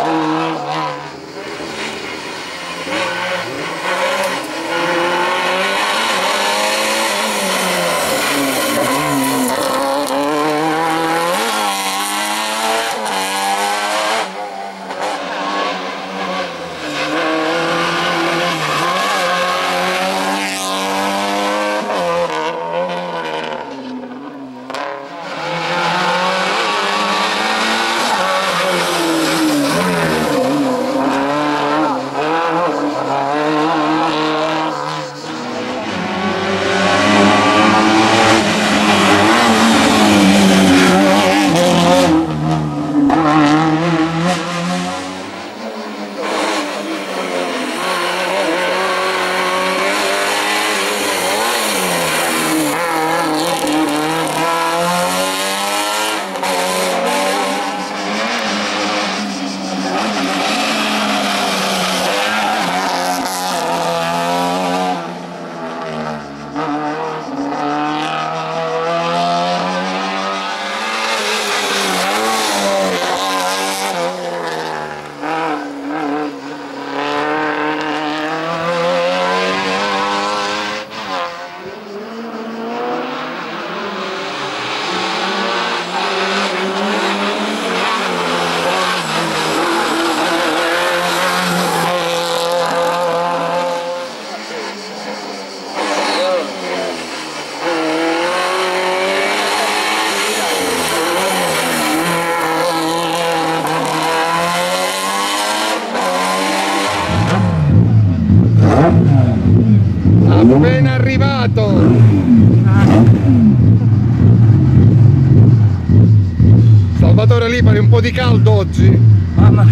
Amen. Ben arrivato! Salvatore Lipari, un po' di caldo oggi? Mamma,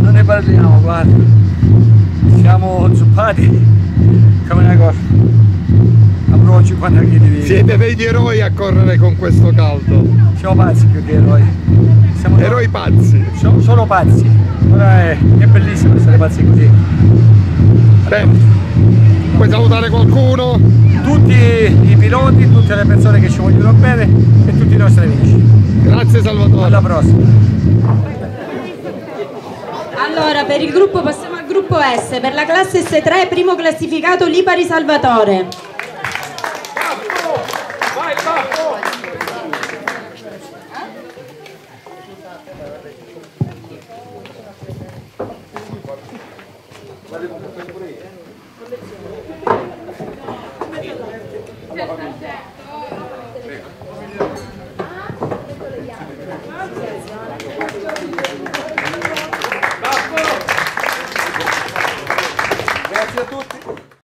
non ne parliamo, guarda. Siamo zuppati come una cosa. Avrò 50 kg di Siete degli eroi a correre con questo caldo. Siamo pazzi più che eroi. Siamo Eroi pazzi. so- solo pazzi. Ora è, è bellissimo essere pazzi così. Beh, puoi salutare qualcuno? Tutti i piloti, tutte le persone che ci vogliono bene e tutti i nostri amici. Grazie Salvatore. Alla prossima. Allora, per il gruppo passiamo al gruppo S, per la classe S3 primo classificato Lipari Salvatore. Conversione.